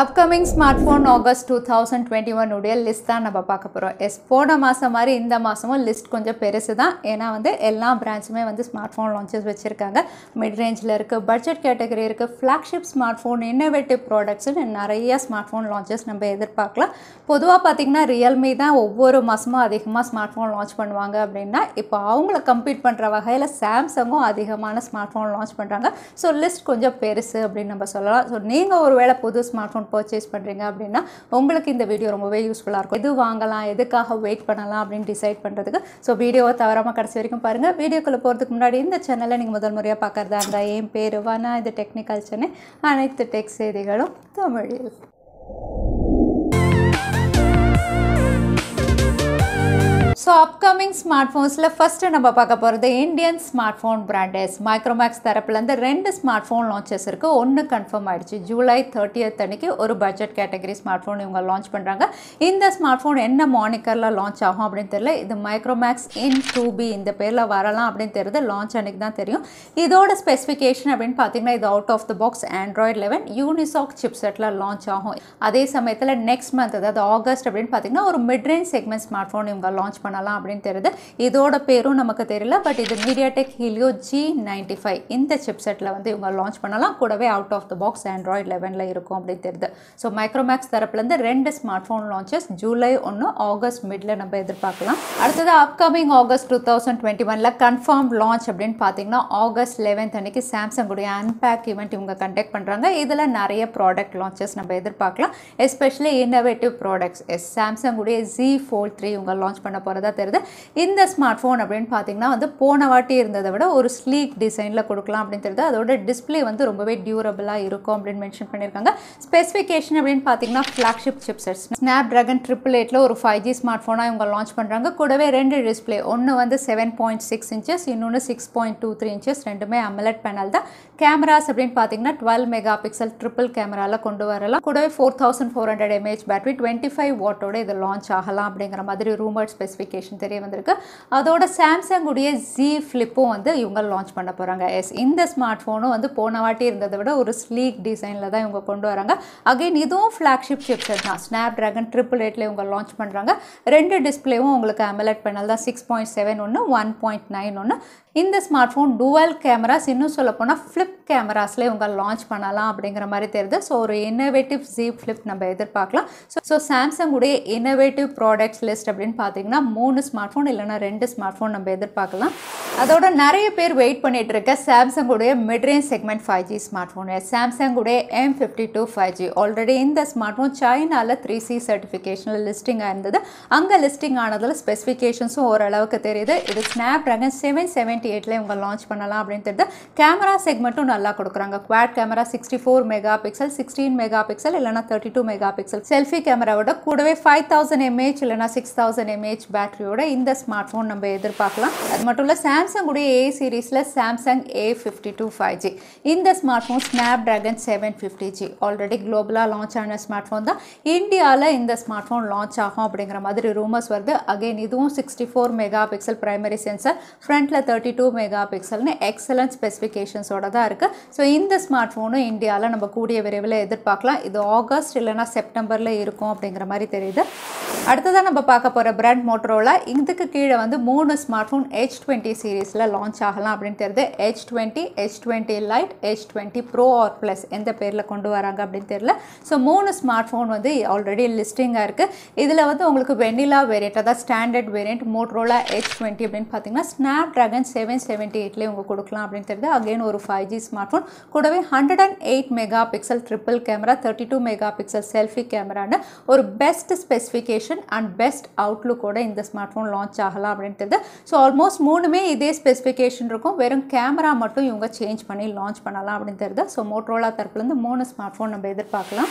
Upcoming smartphone August two thousand twenty one உடைய list தான் நம்ம பார்க்க போகிறோம் எஸ் போன மாதம் மாதிரி இந்த மாதமும் லிஸ்ட் கொஞ்சம் பெருசு தான். ஏன்னா வந்து எல்லா பிரான்ச்சுமே வந்து ஸ்மார்ட் ஃபோன் லான்ச்சஸ் வச்சுருக்காங்க மிட் ரேஞ்சில் இருக்குது பட்ஜெட் கேட்டகரி இருக்குது ஃப்ளாக்ஷிப் ஸ்மார்ட் ஃபோன் இன்னோவேட்டிவ் ப்ராடக்ட்ஸ்னு நிறைய ஸ்மார்ட் ஃபோன் லான்ச்சஸ் நம்ம எதிர்பார்க்கலாம். பொதுவாக பார்த்திங்கன்னா ரியல்மி தான் ஒவ்வொரு மாதமும் அதிகமாக ஸ்மார்ட் ஃபோன் லான்ச் பண்ணுவாங்க அப்படின்னா இப்போ அவங்கள கம்ப்ளீட் பண்ணுற வகையில் சாம்சங்கும் அதிகமான ஸ்மார்ட் ஃபோன் லான்ச் பண்ணுறாங்க ஸோ லிஸ்ட் கொஞ்சம் பெருசு அப்படின்னு நம்ம சொல்லலாம். ஸோ நீங்கள் ஒரு வேளை புது ஸ்மார்ட் ஃபோன் பர்ச்சேஸ் பண்ணுறீங்க அப்படின்னா உங்களுக்கு இந்த வீடியோ ரொம்பவே யூஸ்ஃபுல்லாக இருக்கும். எது வாங்கலாம் எதுக்காக வெயிட் பண்ணலாம் அப்படின்னு டிசைட் பண்ணுறதுக்கு ஸோ வீடியோவை தவறாமல் கடைசி வரைக்கும் பாருங்கள் வீடியோக்குள்ளே போகிறதுக்கு முன்னாடி இந்த சேனலை நீங்கள் முதல் முறையாக பார்க்குறதா இருந்தால் என் பேர் வானா இது டெக்னிக்கல் சென்னை அனைத்து டெக் செய்திகளும் தமிழில். ஸோ அப்கமிங் ஸ்மார்ட் ஃபோன்ஸில் ஃபஸ்ட்டு நம்ம பார்க்க போகிறது Indian smart phone brands Micromax தரப்புலேருந்து ரெண்டு ஸ்மார்ட் ஃபோன் லான்ச்சஸ் இருக்குது ஒன்று கன்ஃபார்ம் ஆயிடுச்சு. ஜூலை தேர்ட்டியத் அன்னைக்கு ஒரு பட்ஜெட் கேட்டகரி ஸ்மார்ட் ஃபோன் இவங்க லான்ச் பண்ணுறாங்க இந்த ஸ்மார்ட் ஃபோன் என்ன மானிக்கரில் லான்ச் ஆகும் அப்படின்னு தெரியல. இது மைக்ரோமேக்ஸ் இன் டூ பி இந்த பேரில் வரலாம் அப்படின்னு தெரியுது. லான்ச் அன்னைக்கு தான் தெரியும். இதோட ஸ்பெசிஃபிகேஷன் அப்படின்னு பார்த்தீங்கன்னா இது out of the box Android eleven Unisoc chip settle launch ஆகும். அதே சமயத்தில் நெக்ஸ்ட் மந்த் அதாவது ஆகஸ்ட் அப்படின்னு பார்த்தீங்கன்னா ஒரு மிட்ரேஞ்ச் செக்மெண்ட் ஸ்மார்ட் ஃபோன் இவங்க லான்ச் பண்ணலாம் அப்படின்னு தெரியுது. இதோட பேரும் நமக்கு தெரியல. பட் இது MediaTek Helio G ninety five இந்த சிப்செட்டில் வந்து இவங்க லான்ச் பண்ணலாம். கூடவே out of the box Android லெவனில் இருக்கும் அப்படின்னு தெரியுது. ஸோ மைக்ரோமேக்ஸ் தரப்புலேருந்து ரெண்டு ஸ்மார்ட் ஃபோன் லான்ச்சஸ் ஜூலை ஒன்று ஆகஸ்ட் மிடில் நம்ம எதிர்பார்க்கலாம். அடுத்தது upcoming August two thousand twenty ஒனில் கன்ஃபார்ம் லான்ச் அப்படின்னு பார்த்தீங்கன்னா ஆகஸ்ட் லெவன்த் அன்னைக்கு சாம்சங்குடைய அன்பேக் ஈவெண்ட் இவங்க கண்டக்ட் பண்ணுறாங்க இதில் நிறைய ப்ராடக்ட் லான்ச்சஸ் நம்ம எதிர்பார்க்கலாம். எஸ்பெஷலி இன்னோவேட்டிவ் ப்ராடக்ட்ஸ் எஸ் சாம்சங்குடைய ஜி ஃபோர் த்ரீ இவங்க லான்ச் பண்ண போகிறதா தெரியுது. இந்த ஸ்மார்ட் ஃபோன் அப்படின்னு பார்த்தீங்கன்னா வந்து போன வாட்டி இருந்ததை விட ஒரு ஸ்லீக் டிசைனில் கொடுக்கலாம் அப்படின்னு தெரியுது. அதோட டிஸ்பிளே வந்து ரொம்பவே டியூரபிளாக இருக்கும் அப்படின்னு மென்ஷன் பண்ணியிருக்காங்க. ஸ்பெசிஃபிகேஷன் அப்படின்னு பார்த்தீங்கன்னா flagship chipset Snapdragon triple எயிட்டில் ஒரு ஃபைவ் ஜி ஸ்மார்ட் ஃபோனாக இவங்க லான்ச் பண்ணுறாங்க கூடவே ரெண்டு டிஸ்பிளே ஒன்று வந்து செவன் பாயிண்ட் சிக்ஸ் இன்ச்சஸ் இன்னொன்று six point two three inches ரெண்டுமே அமலட் பேனல் தான். கேமராஸ் அப்படின்னு பார்த்தீங்கன்னா டுவெல் மெகா பிக்சல் ட்ரிபிள் கேமராவில் கொண்டு வரலாம். கூடவே four thousand four hundred mAh battery twenty five வாட்டோட இது லான்ச் ஆகலாம் அப்படிங்கிற மாதிரி ரூமர் ஸ்பெசிஃபிக் ஸ்பெசிஃபிகேஷன் தெரிய வந்திருக்கு. அதோட சாம்சங் உடைய ஜி ஃப்ளிப்பும் வந்து இவங்க லான்ச் பண்ண போகிறாங்க எஸ் இந்த ஸ்மார்ட் ஃபோனும் வந்து போன வாட்டி இருந்ததை விட ஒரு ஸ்லீக் டிசைனில் தான் இவங்க கொண்டு வராங்க. அகைன் இதுவும் ஃப்ளாக்ஷிப் சிப்செட் தான். ஸ்னாப் ட்ராகன் ட்ரிபிள் எயிட்டில் இவங்க லான்ச் பண்ணுறாங்க ரெண்டு டிஸ்பிளேவும் உங்களுக்கு அமலட் பேனல் தான். சிக்ஸ் பாயிண்ட் செவன் ஒன்று ஒன் பாயிண்ட் நைன் ஒன்று இந்த ஸ்மார்ட் ஃபோன் டுவல் கேமராஸ் இன்னும் சொல்லப்போனால் ஃப்ளிப் கேமராஸில் இவங்க லான்ச் பண்ணலாம் அப்படிங்கிற மாதிரி தெரியுது. ஸோ ஒரு இன்னோவேட்டிவ் ஜி ஃப்ளிப் நம்ம எதிர்பார்க்கலாம். ஸோ ஸோ சாம்சங் உடைய இன்னோவேட்டிவ் ப்ராடக்ட்ஸ் லிஸ்ட் அப்படின்னு பார்த்தீங்கன்னா மூணு ஸ்மார்ட் ஃபோன் இல்லைனா ரெண்டு ஸ்மார்ட் ஃபோன் நம்ம எதிர்பார்க்கலாம். அதோட நிறைய பேர் வெயிட் பண்ணிட்டு இருக்க சாம்சங்குடைய midrange segment five G smartphone சாம்சங்குடைய M fifty two five G already இந்த ஸ்மார்ட் ஃபோன் சைனாவில் த்ரீ சி சர்டிஃபிகேஷனில் லிஸ்டிங்காக இருந்தது. அங்கே லிஸ்டிங் ஆனதில் ஸ்பெசிஃபிகேஷன்ஸும் ஓரளவுக்கு தெரியுது. இது ஸ்னாப் ட்ராகன் செவன் செவன்ட்டி எயிட்டில் இவங்க லான்ச் பண்ணலாம் அப்படின்னு தெரியுது. கேமரா செக்மெண்ட்டும் நல்லா கொடுக்குறாங்க. Quad camera sixty four megapixel sixteen megapixel இல்லைனா thirty two mega pixel selfie கேமராவோட கூடவே ஃபைவ் தௌசண்ட் எம்ஏஹெச் இல்லைனா சிக்ஸ் தௌசண்ட் எம்ஏஹெச் பேட்டரியோட இந்த ஸ்மார்ட் ஃபோன் நம்ம எதிர்பார்க்கலாம். அது மட்டும் இல்லை சாம்சங் உடைய ஏ சீரீஸில் Samsung A fifty two five G இந்த smartphone Snapdragon seven fifty G already குளோபலாக launch ஆன ஸ்மார்ட் ஃபோன் தான். இந்தியாவில் இந்த ஸ்மார்ட் ஃபோன் லான்ச் ஆகும் அப்படிங்கிற மாதிரி ரூமர்ஸ் வருது. அகைன் இதுவும் sixty four megapixel primary sensor ஃப்ரண்ட்டில் தேர்ட்டி டூ மெகா பிக்சல்னு எக்ஸலன்ட் ஸ்பெசிஃபிகேஷன்ஸோட தான் இருக்குது ஸோ இந்த ஸ்மார்ட் ஃபோனும் இந்தியாவில் நம்ம கூடிய விரைவில் எதிர்பார்க்கலாம். இது ஆகஸ்ட் இல்லைனா செப்டம்பரில் இருக்கும் அப்படிங்கிற மாதிரி தெரியுது. அடுத்ததாக நம்ம பார்க்க போகிற பிராண்ட் மோட்டரோலா இதுக்கு கீழே வந்து மூணு ஸ்மார்ட் ஃபோன் ஹெச் டுவெண்ட்டி சீரீஸில் லான்ச் ஆகலாம் அப்படின்னு தெரியுது. H twenty H twenty lite H twenty pro or plus எந்த பேரில் கொண்டு வராங்க அப்படின்னு தெரியல. ஸோ மூணு ஸ்மார்ட் ஃபோன் வந்து ஆல்ரெடி லிஸ்டிங்காக இருக்குது இதில் வந்து உங்களுக்கு வெண்ணிலா வேரியண்ட் அதாவது standard variant Motorola H twenty அப்படின்னு பார்த்தீங்கன்னா ஸ்னாப் ட்ராகன் செவன் செவன்ட்டி எயிட்லேயே உங்களுக்கு கொடுக்கலாம் அப்படின்னு தெரியுது. அகைன் ஒரு ஃபைவ் ஜி ஸ்மார்ட் ஃபோன் கூடவே hundred and eight mega pixel triple camera thirty two megapixel selfie கேமரான்னு ஒரு பெஸ்ட் ஸ்பெசிஃபிகேஷன் அண்ட் பெஸ்ட் அவுட்லுக்கோட இந்த ஸ்மார்ட் ஃபோன் லான்ச் ஆகலாம் அப்படின்னு தெரியுது ஸோ ஆல்மோஸ்ட் மூணுமே இதே ஸ்பெசிஃபிகேஷன் இருக்கும். வெறும் கேமரா மட்டும் இவங்க சேஞ்ச் பண்ணி லான்ச் பண்ணலாம் அப்படின்னு தெரியுது ஸோ மோட்ரோலா தரப்புலேருந்து மூணு ஸ்மார்ட் ஃபோன் நம்ம எதிர்பார்க்கலாம்.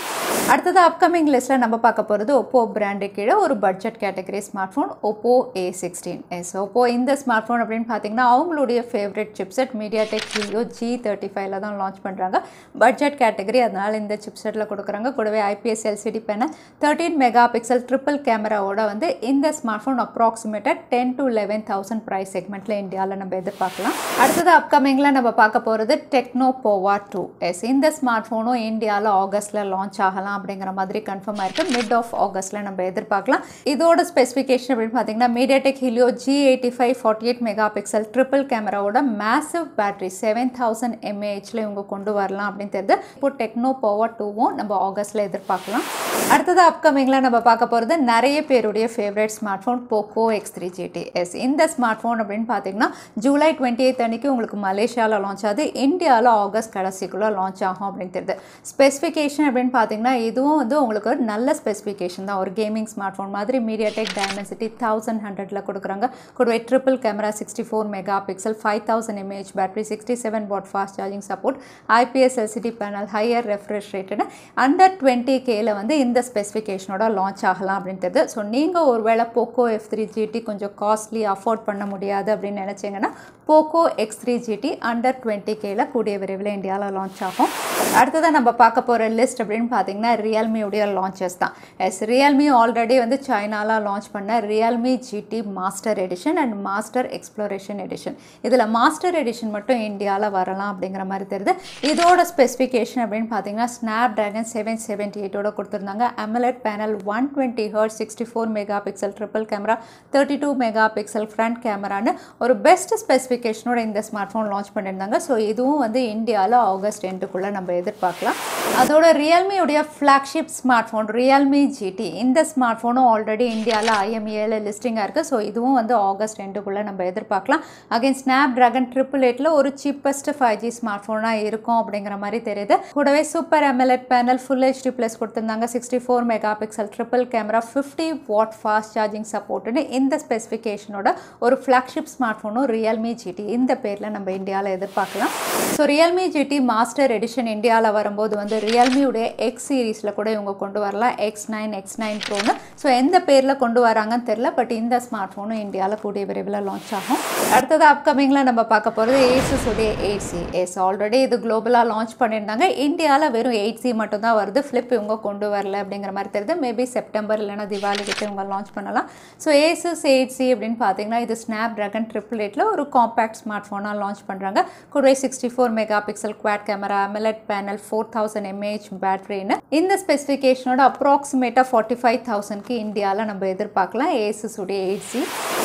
அடுத்தது அப்கமிங் லிஸ்ட்டில் நம்ம பார்க்க போகிறது ஒப்போ பிராண்டு கீழே ஒரு budget category smartphone Oppo A sixteen S Oppo இந்த ஸ்மார்ட் ஃபோன் அப்படின்னு பார்த்தீங்கன்னா அவங்களுடைய favourite chipset MediaTek Helio G thirty ஃபைவ்ல தான் லான்ச் பண்ணுறாங்க பட்ஜெட் கேட்டகரி அதனால் இந்த சிப்செட்டில் கொடுக்குறாங்க. கூடவே IPS LCD panel thirteen megapixel triple camera கேமராவோட வந்து இந்த ஸ்மார்ட் ஃபோன் அப்ராக்சிமேட்டாக ten to eleven thousand price செக்மெண்ட்டில் இந்தியாவில் நம்ம எதிர்பார்க்கலாம். அடுத்தது அப்கமிங்கில் நம்ம பார்க்க போகிறது டெக்னோ போவா டூ எஸ் இந்த ஸ்மார்ட் ஃபோனும் இந்தியாவில் ஆகஸ்ட்டில் லான்ச் ஆகலாம் அப்படிங்கிற மாதிரி கன்ஃபார்ம் ஆயிருக்கு. மிட் ஆஃப் ஆகஸ்ட்டில் நம்ம எதிர்பார்க்கலாம். இதோட ஸ்பெசிஃபிகேஷன் அப்படின்னு பார்த்தீங்கன்னா MediaTek Helio G eighty five forty eight megapixel triple கேமராவோட மேசிவ் பேட்டரி செவன் தௌசண்ட் எம்ஏஹெச்சில் இவங்க கொண்டு வரலாம் அப்படின்னு தெரியுது. இப்போ டெக்னோ போவா டூவும் நம்ம ஆகஸ்ட்டில் எதிர்பார்க்கலாம். அடுத்தது அப்கமிங்கில் நம்ம பார்க்க போகிறது நிறைய நிறைய பேருடைய favourite smartphone Poco X three GT yes இந்த ஸ்மார்ட் ஃபோன் அப்படின்னு பார்த்தீங்கன்னா ஜூலை டுவெண்ட்டி எய்த் அன்னைக்கு உங்களுக்கு மலேசியாவில் லான்ச் ஆகுது. இந்தியாவில் ஆகஸ்ட் கடைசிக்குள்ளே லான்ச் ஆகும் அப்படின்னு தெரியுது. ஸ்பெசிஃபிகேஷன் அப்படின்னு பார்த்தீங்கன்னா இதுவும் வந்து உங்களுக்கு ஒரு நல்ல ஸ்பெசிஃபிகேஷன் தான். ஒரு கேமிங் ஸ்மார்ட் ஃபோன் மாதிரி மீடியாடெக் டைமென்சிட்டி தௌசண்ட் ஹண்ட்ரட்ல கொடுக்குறாங்க. கூடவே triple camera sixty four megapixel five thousand mAh battery sixty seven watt fast charging support IPS LCD panel higher refresh rate under twenty கேல வந்து இந்த ஸ்பெசிஃபிகேஷனோட லான்ச் ஆகலாம் அப்படின்னு தெரியுது. ஸோ நீங்கள் ஒருவேளை போக்கோ எஃப் த்ரீ ஜிடி கொஞ்சம் காஸ்ட்லி அஃபோர்ட் பண்ண முடியாது அப்படின்னு நினச்சிங்கன்னா Poco X three GT under twenty கேல கூடிய விரைவில் இந்தியாவில் லான்ச் ஆகும். அடுத்ததாக நம்ம பார்க்க போகிற லிஸ்ட் அப்படின்னு பார்த்தீங்கன்னா ரியல்மியுடைய லான்ச்சஸ் தான். எஸ் ரியல்மி ஆல்ரெடி வந்து சைனாவில் லான்ச் பண்ண Realme GT master edition and master exploration edition இதில் மாஸ்டர் எடிஷன் மட்டும் இந்தியாவில் வரலாம் அப்படிங்கிற மாதிரி தெரியுது. இதோட ஸ்பெசிஃபிகேஷன் அப்படின்னு பார்த்தீங்கன்னா ஸ்னாப் ட்ராகன் செவன் செவன்ட்டி எயிட்டோட கொடுத்துருந்தாங்க. AMOLED panel one twenty hertz sixty four mega pixel triple camera thirty two mega pixel front கேமரான்னு ஒரு பெஸ்ட் ஸ்பெசிஃபிகேஷனோட இந்த ஸ்மார்ட் ஃபோன் லான்ச் பண்ணியிருந்தாங்க. ஸோ இதுவும் வந்து இந்தியாவில் ஆகஸ்ட் எண்டுக்குள்ளே நம்ம எதிர்பார்க்கலாம். அதோட ரியல்மியுடைய flagship smart phone Realme GT இந்த ஸ்மார்ட் ஃபோனும் ஆல்ரெடி இந்தியாவில் ஐஎம்ஏல லிஸ்டிங்காக இருக்குது ஸோ இதுவும் வந்து ஆகஸ்ட் எண்டுக்குள்ளே நம்ம எதிர்பார்க்கலாம். அகைன் ஸ்னாப் ட்ராகன் ட்ரிபிள் எயிட்டில் ஒரு சீப்பஸ்ட் ஃபைவ் ஜி ஸ்மார்ட் ஃபோனாக இருக்கும் அப்படிங்கிற மாதிரி தெரியுது. கூடவே super AMOLED panel full HD plus கொடுத்துருந்தாங்க. Sixty four mega pixel triple camera fifty watt fast charging சப்போர்ட்டுன்னு இந்த ஸ்பெசிஃபிகேஷனோட ஒரு ஃப்ளாக்ஷிப் ஸ்மார்ட் ஃபோனும் ரியல்மி ஜி ஜிடி இந்த பேரில் நம்ம இந்தியாவில் எதிர்பார்க்கலாம். So Realme GT master edition இந்தியாவில் வரும்போது வந்து ரியல்மியுடைய எக்ஸ் சீரீஸில் கூட இவங்க கொண்டு வரலாம். எக்ஸ் நைன் எக்ஸ் நைன் ப்ரோன்னு ஸோ எந்த பேரில் கொண்டு வராங்கன்னு தெரில பட் இந்த ஸ்மார்ட் ஃபோனும் இந்தியாவில் கூடிய விரைவில் லான்ச் ஆகும். அடுத்தது அப்கமிங்கில் நம்ம பார்க்க போகிறது ஏசஸ் உடைய எயிட் சி எஸ் ஆல்ரெடி இது குளோபலாக லான்ச் பண்ணியிருந்தாங்க. இந்தியாவில் வெறும் எயிட் சி மட்டும் தான் வருது. ஃப்ளிப் இவங்க கொண்டு வரல அப்படிங்கிற மாதிரி தெரியுது. மேபி செப்டம்பர் இல்லைனா திவாலி கிட்ட இவங்க லான்ச் பண்ணலாம். ஸோ ஏசஸ் எயிட் சி அப்படின்னு பார்த்தீங்கன்னா இது ஸ்னாப் ட்ராகன் ட்ரிபிள் எயிட்டில் ஒரு காம்பேக்ட் ஸ்மார்ட் ஃபோனாக லான்ச் பண்ணுறாங்க கூடவே sixty four mega pixel quad camera AMOLED panel four thousand mAh பேட்டரின்னு இந்த ஸ்பெசிஃபிகேஷனோட அப்ராக்சிமேட்டாக ஃபார்ட்டி ஃபைவ் தௌசண்ட்க்கு இந்தியாவில் நம்ம எதிர்பார்க்கலாம். ஏசஸ் உடைய எயிட்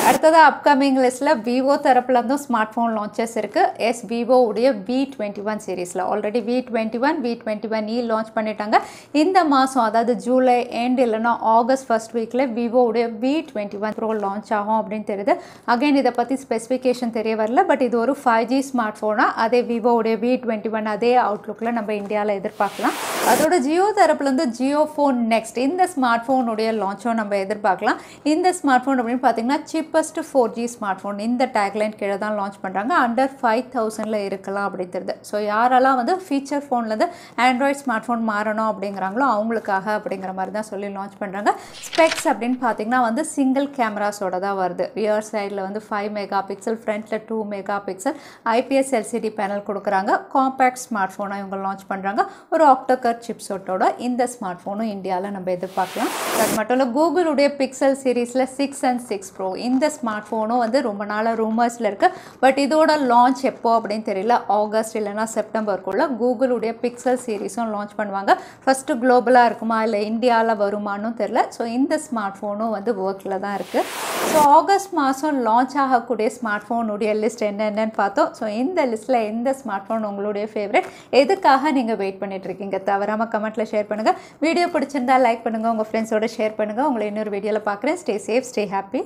அடுத்ததாக அப்கமிங் லிஸ்ட்டில் விவோ தரப்புலேருந்தும் ஸ்மார்ட் ஃபோன் லான்ச்சஸ் இருக்குது எஸ் விவோ உடைய வி டுவெண்ட்டி ஒன் சீரீஸில் already V twenty one V twenty one E launch பண்ணிட்டாங்க. இந்த மாதம் அதாவது ஜூலை எண்ட் இல்லைன்னா ஆகஸ்ட் ஃபர்ஸ்ட் வீக்கில் விவோ உடைய V twenty one pro launch ஆகும் அப்படின்னு தெரியுது. அகைன் இதை பற்றி ஸ்பெசிஃபிகேஷன் தெரிய வரல பட் இது ஒரு ஃபைவ் ஜி ஸ்மார்ட் ஃபோனாக அதே விவோ உடைய வி டுவெண்ட்டி ஒன் அதே அவுட்லுக்கில் நம்ம இந்தியாவில் எதிர்பார்க்கலாம். அதோட ஜியோ தரப்புலேருந்து ஜியோ ஃபோன் நெக்ஸ்ட் இந்த ஸ்மார்ட் ஃபோனுடைய லான்ச்சும் நம்ம எதிர்பார்க்கலாம். இந்த ஸ்மார்ட் ஃபோன் அப்படின்னு பார்த்தீங்கன்னா cheapest four G smart phone இந்த டேக்லைன் கீழே தான் லான்ச் பண்ணுறாங்க அண்டர் ஃபைவ் தௌசண்டில் இருக்கலாம் அப்படிங்கிறது ஸோ யாரெல்லாம் வந்து ஃபீச்சர் ஃபோன்லேருந்து ஆண்ட்ராய்ட் ஸ்மார்ட் ஃபோன் மாறணும் அப்படிங்கிறாங்களோ அவங்களுக்காக அப்படிங்கிற மாதிரி தான் சொல்லி லான்ச் பண்ணுறாங்க ஸ்பெக்ஸ் அப்படின்னு பார்த்தீங்கன்னா வந்து சிங்கிள் கேமராஸோட தான் வருது. ரியர் சைடில் வந்து ஃபைவ் மெகா பிக்சல் ஃப்ரண்ட்டில் two mega pixel IPS LCD panel கொடுக்குறாங்க. காம்பேக்ட் ஸ்மார்ட் ஃபோனாக இவங்க லான்ச் பண்ணுறாங்க ஒரு ஆக்டோகர் சிப்ஸோட்டோட இந்த ஸ்மார்ட் ஃபோனும் இந்தியாவில் நம்ம எதிர்பார்க்கலாம். அது மட்டும் இல்லை கூகுளுடைய பிக்சல் சீரீஸில் சிக்ஸ் அண்ட் சிக்ஸ் ப்ரோ இந்த ஸ்மார்ட் ஃபோனும் வந்து ரொம்ப நாளாக ரூமர்ஸில் இருக்குது பட் இதோட லான்ச் எப்போ அப்படின்னு தெரியல. ஆகஸ்ட் இல்லைனா செப்டம்பருக்குள்ள கூகுளுடைய பிக்சல் சீரீஸும் லான்ச் பண்ணுவாங்க. ஃபஸ்ட்டு குளோபலாக இருக்குமா இல்லை இந்தியாவில் வருமானும் தெரில ஸோ இந்த ஸ்மார்ட் ஃபோனும் வந்து ஒர்க்கில் தான் இருக்குது ஸோ ஆகஸ்ட் மாதம் லான்ச் ஆகக்கூடிய ஸ்மார்ட் ஃபோனுடைய லிஸ்ட் என்னென்னு பார்த்தோம். ஸோ இந்த லிஸ்ட்டில் எந்த ஸ்மார்ட் ஃபோன் உங்களுடைய ஃபேவரட் எதுக்காக நீங்கள் வெயிட் பண்ணிட்டு இருக்கீங்க? தவறாமல் கமெண்ட்டில் ஷேர் பண்ணுங்கள் வீடியோ பிடிச்சிருந்தா லைக் பண்ணுங்கள் உங்கள் ஃப்ரெண்ட்ஸோட ஷேர் பண்ணுங்கள் உங்களை இன்னொரு வீடியோவில் பார்க்குறேன். Stay safe stay happy